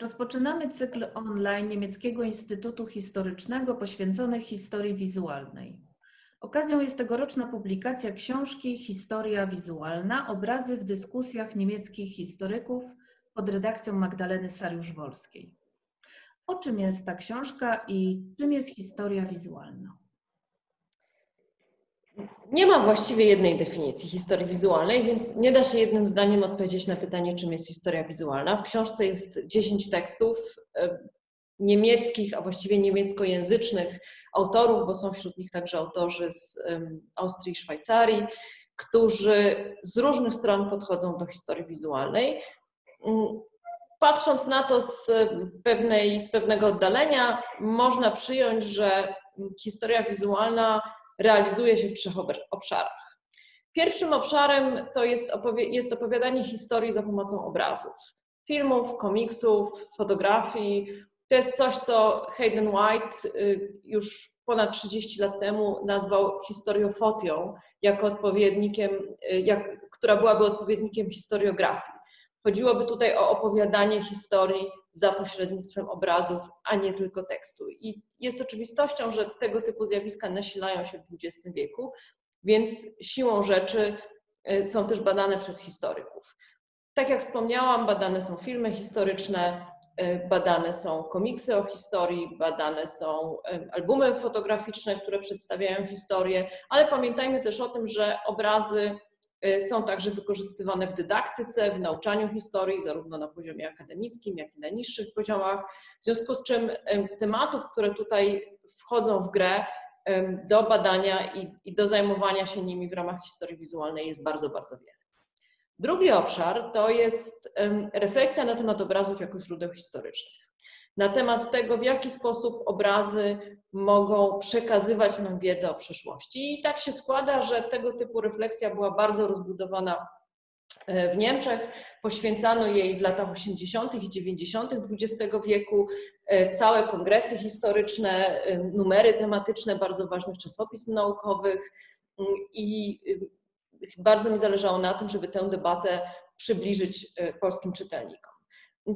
Rozpoczynamy cykl online Niemieckiego Instytutu Historycznego poświęcony historii wizualnej. Okazją jest tegoroczna publikacja książki Historia wizualna obrazy w dyskusjach niemieckich historyków pod redakcją Magdaleny Sariusz-Wolskiej. O czym jest ta książka i czym jest historia wizualna? Nie ma właściwie jednej definicji historii wizualnej, więc nie da się jednym zdaniem odpowiedzieć na pytanie, czym jest historia wizualna. W książce jest 10 tekstów e, niemieckich, a właściwie niemieckojęzycznych autorów, bo są wśród nich także autorzy z Austrii i Szwajcarii, którzy z różnych stron podchodzą do historii wizualnej. Mm, patrząc na to z, pewnej, z pewnego oddalenia, można przyjąć, że historia wizualna realizuje się w trzech obszarach. Pierwszym obszarem to jest, opowi jest opowiadanie historii za pomocą obrazów. Filmów, komiksów, fotografii. To jest coś, co Hayden White y, już ponad 30 lat temu nazwał historiofotią, jako odpowiednikiem, y, jak, która byłaby odpowiednikiem historiografii. Chodziłoby tutaj o opowiadanie historii za pośrednictwem obrazów, a nie tylko tekstu. I jest oczywistością, że tego typu zjawiska nasilają się w XX wieku, więc siłą rzeczy y, są też badane przez historyków. Tak jak wspomniałam, badane są filmy historyczne, y, badane są komiksy o historii, badane są y, albumy fotograficzne, które przedstawiają historię, ale pamiętajmy też o tym, że obrazy są także wykorzystywane w dydaktyce, w nauczaniu historii, zarówno na poziomie akademickim, jak i na niższych poziomach. W związku z czym tematów, które tutaj wchodzą w grę do badania i, i do zajmowania się nimi w ramach historii wizualnej jest bardzo, bardzo wiele. Drugi obszar to jest refleksja na temat obrazów jako źródeł historycznych na temat tego, w jaki sposób obrazy mogą przekazywać nam wiedzę o przeszłości. I tak się składa, że tego typu refleksja była bardzo rozbudowana e, w Niemczech. Poświęcano jej w latach 80. i 90. XX wieku e, całe kongresy historyczne, e, numery tematyczne bardzo ważnych czasopism naukowych mm, i bardzo mi zależało na tym, żeby tę debatę przybliżyć polskim czytelnikom.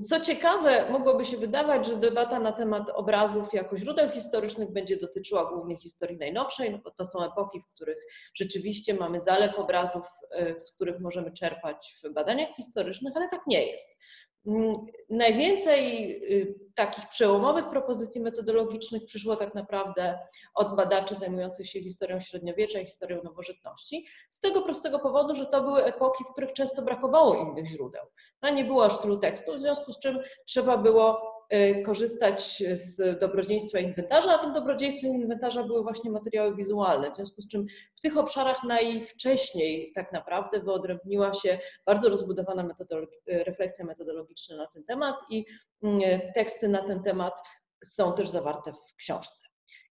Co ciekawe, mogłoby się wydawać, że debata na temat obrazów jako źródeł historycznych będzie dotyczyła głównie historii najnowszej, no bo to są epoki, w których rzeczywiście mamy zalew obrazów, e, z których możemy czerpać w badaniach historycznych, ale tak nie jest. Mm, najwięcej y, takich przełomowych propozycji metodologicznych przyszło tak naprawdę od badaczy zajmujących się historią średniowiecza i historią nowożytności, z tego prostego powodu, że to były epoki, w których często brakowało innych źródeł. No, nie było aż tylu tekstów, w związku z czym trzeba było korzystać z dobrodziejstwa inwentarza, a tym dobrodziejstwem inwentarza były właśnie materiały wizualne, w związku z czym w tych obszarach najwcześniej tak naprawdę wyodrębniła się bardzo rozbudowana metodologi refleksja metodologiczna na ten temat i mm, teksty na ten temat są też zawarte w książce.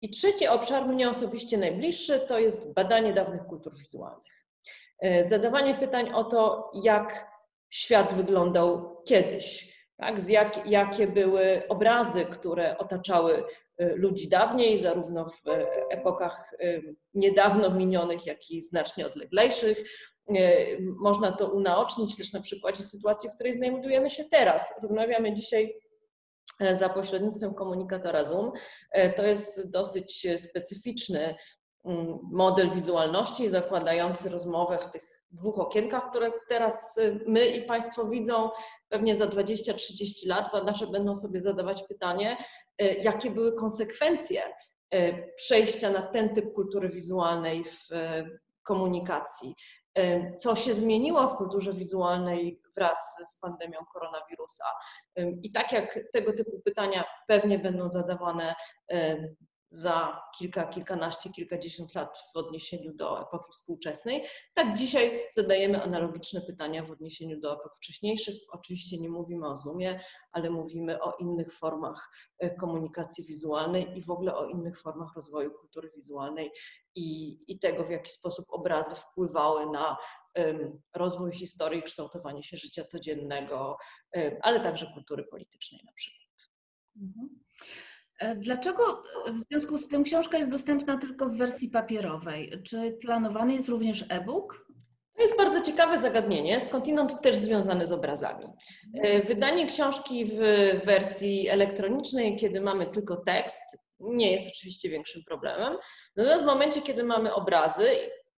I trzeci obszar, mnie osobiście najbliższy, to jest badanie dawnych kultur wizualnych. Y, zadawanie pytań o to, jak świat wyglądał kiedyś, tak, z jak, jakie były obrazy, które otaczały y, ludzi dawniej, zarówno w y, epokach y, niedawno minionych, jak i znacznie odleglejszych. Można to unaocznić też na przykładzie sytuacji, w której znajdujemy się teraz. Rozmawiamy dzisiaj za pośrednictwem komunikatora Zoom. To jest dosyć specyficzny mm, model wizualności zakładający rozmowę w tych dwóch okienkach, które teraz y, my i Państwo widzą, pewnie za 20-30 lat badacze będą sobie zadawać pytanie, y, jakie były konsekwencje y, przejścia na ten typ kultury wizualnej w komunikacji. Co się zmieniło w kulturze wizualnej wraz z pandemią koronawirusa? I tak jak tego typu pytania pewnie będą zadawane za kilka, kilkanaście, kilkadziesiąt lat w odniesieniu do epoki współczesnej. Tak dzisiaj zadajemy analogiczne pytania w odniesieniu do epok wcześniejszych. Oczywiście nie mówimy o Zoomie, ale mówimy o innych formach e, komunikacji wizualnej i w ogóle o innych formach rozwoju kultury wizualnej i, i tego, w jaki sposób obrazy wpływały na um, rozwój historii, kształtowanie się życia codziennego, um, ale także kultury politycznej na przykład. Mhm. E, dlaczego w związku z tym książka jest dostępna tylko w wersji papierowej? Czy planowany jest również e-book? To jest bardzo ciekawe zagadnienie, skądinąd też związane z obrazami. E, wydanie książki w wersji elektronicznej, kiedy mamy tylko tekst, nie jest oczywiście większym problemem. Natomiast w momencie, kiedy mamy obrazy,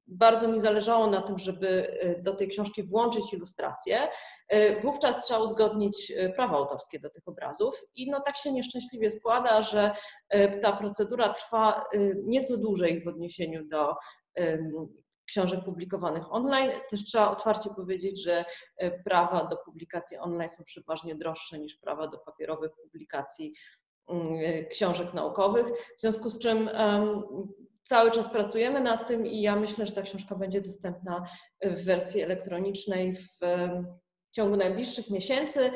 bardzo mi zależało na tym, żeby e, do tej książki włączyć ilustracje. E, wówczas trzeba uzgodnić prawa autorskie do tych obrazów i no tak się nieszczęśliwie składa, że ta procedura trwa nieco dłużej w odniesieniu do książek publikowanych online. Też trzeba otwarcie powiedzieć, że e, prawa do publikacji online są przeważnie droższe niż prawa do papierowych publikacji mm, e, książek naukowych, w związku z czym cały czas pracujemy nad tym i ja myślę, że ta książka będzie dostępna w wersji elektronicznej w ciągu najbliższych miesięcy.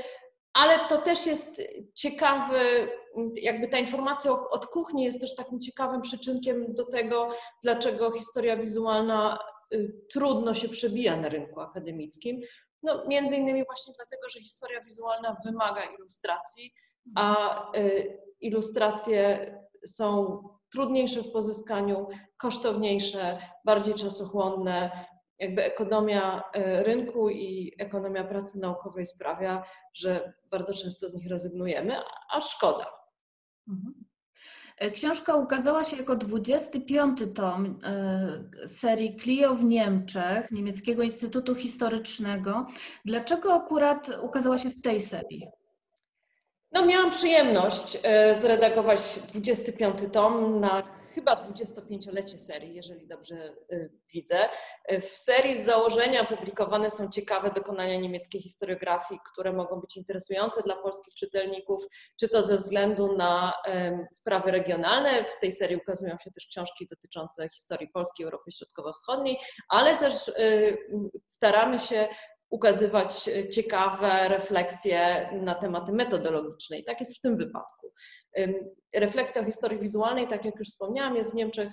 Ale to też jest ciekawy, jakby ta informacja od kuchni jest też takim ciekawym przyczynkiem do tego, dlaczego historia wizualna y, trudno się przebija na rynku akademickim. No, między innymi właśnie dlatego, że historia wizualna wymaga ilustracji, a y, ilustracje są trudniejsze w pozyskaniu, kosztowniejsze, bardziej czasochłonne, jakby ekonomia e, rynku i ekonomia pracy naukowej sprawia, że bardzo często z nich rezygnujemy, a szkoda. Mhm. E, książka ukazała się jako 25 tom e, serii Clio w Niemczech, Niemieckiego Instytutu Historycznego. Dlaczego akurat ukazała się w tej serii? No, miałam przyjemność zredagować 25 tom na chyba 25-lecie serii, jeżeli dobrze y, widzę. W serii z założenia publikowane są ciekawe dokonania niemieckiej historiografii, które mogą być interesujące dla polskich czytelników, czy to ze względu na sprawy regionalne. W tej serii ukazują się też książki dotyczące historii Polski, Europy Środkowo-Wschodniej, ale też staramy się ukazywać ciekawe refleksje na tematy metodologiczne. I tak jest w tym wypadku. Refleksja o historii wizualnej, tak jak już wspomniałam, jest w Niemczech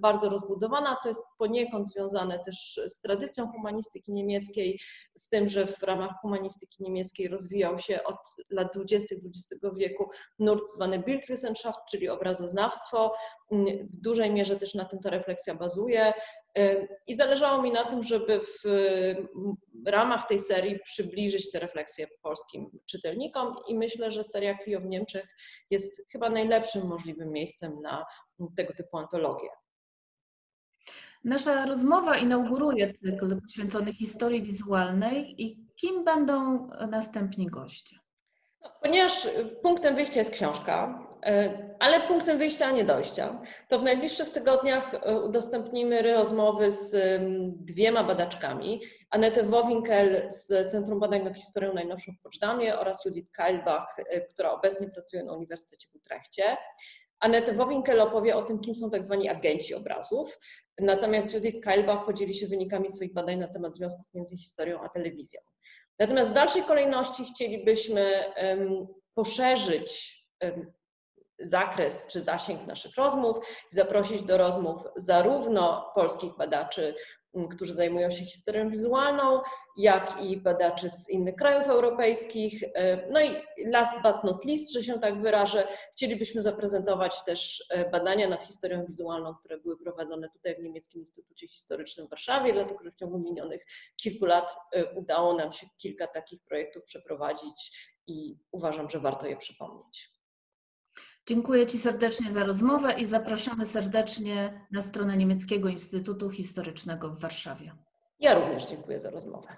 bardzo rozbudowana. To jest poniekąd związane też z tradycją humanistyki niemieckiej, z tym, że w ramach humanistyki niemieckiej rozwijał się od lat 20. XX wieku nurt zwany Bildwissenschaft, czyli obrazoznawstwo. W dużej mierze też na tym ta refleksja bazuje. I zależało mi na tym, żeby w ramach tej serii przybliżyć te refleksje polskim czytelnikom i myślę, że seria Clio w Niemczech jest chyba najlepszym możliwym miejscem na tego typu antologię. Nasza rozmowa inauguruje cykl poświęcony historii wizualnej i kim będą następni goście? No, ponieważ punktem wyjścia jest książka, ale punktem wyjścia, a nie dojścia, to w najbliższych tygodniach e, udostępnimy rozmowy z dwiema badaczkami. Anetę Wowinkel z Centrum Badań nad Historią Najnowszą w Poczdamie oraz Judith Keilbach, e, która obecnie pracuje na Uniwersytecie w Utrechcie. Anetę Wowinkel opowie o tym, kim są tak zwani agenci obrazów, natomiast Judith Keilbach podzieli się wynikami swoich badań na temat związków między historią a telewizją. Natomiast w dalszej kolejności chcielibyśmy poszerzyć zakres czy zasięg naszych rozmów zaprosić do rozmów zarówno polskich badaczy, którzy zajmują się historią wizualną, jak i badaczy z innych krajów europejskich. E, no i last but not least, że się tak wyrażę, chcielibyśmy zaprezentować też e, badania nad historią wizualną, które były prowadzone tutaj w Niemieckim Instytucie Historycznym w Warszawie, dlatego że w ciągu minionych kilku lat e, udało nam się kilka takich projektów przeprowadzić i uważam, że warto je przypomnieć. Dziękuję Ci serdecznie za rozmowę i zapraszamy serdecznie na stronę Niemieckiego Instytutu Historycznego w Warszawie. Ja również dziękuję za rozmowę.